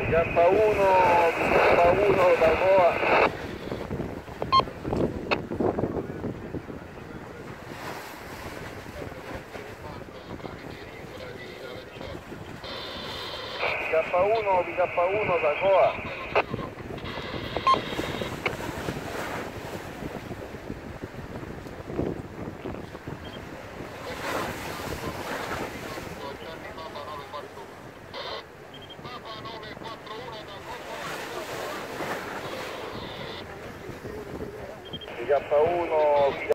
K1, K1 da Goa. K1, K1 da Goa. K1,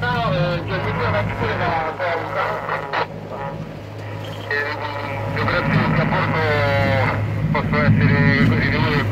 No, eh, Giorgio, pure da Paolo. Geografia e rapporto possono essere così eh,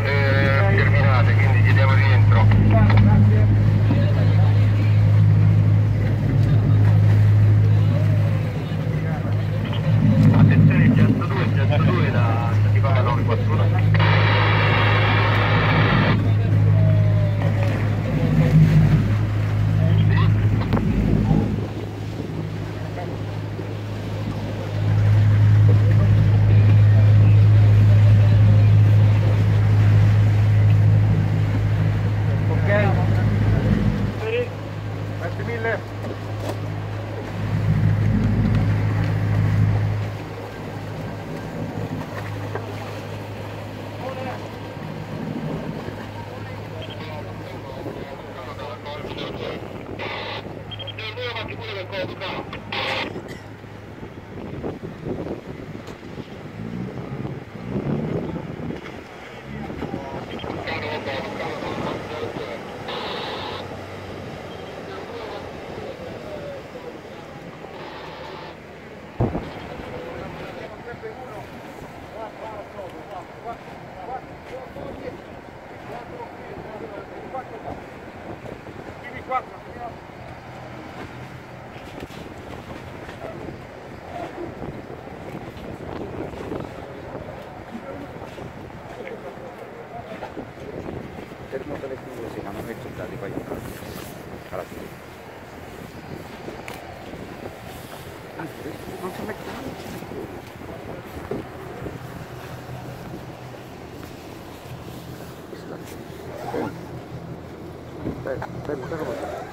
Ven, ven, ven, ven.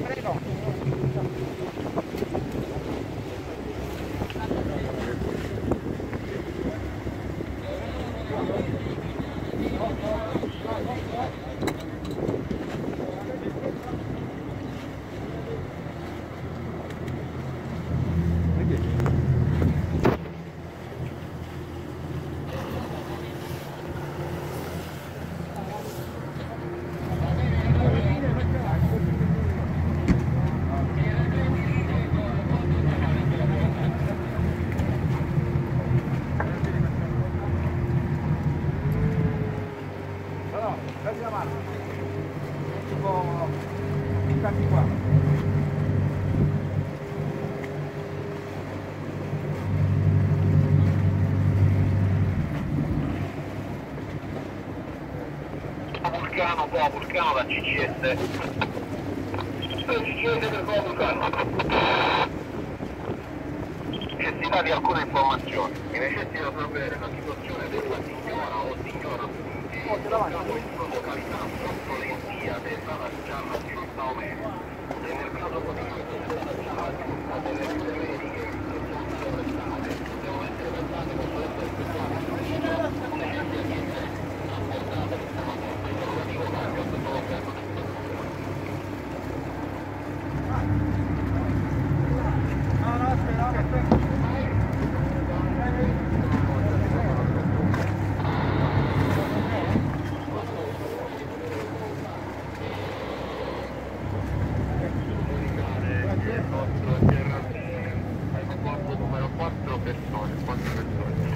ไม่ได้ดอก dai la mano. Tipo, tanti qua. Vulcano, qua, Vulcano da CCS. CCS per qua, Vulcano. Necessità di alcune informazioni. Mi necessita sapere la situazione della signora o signora punti località Florentia della gialla giusta o meno. E nel caso potrebbe essere la gialla giusta delle West 29, 29.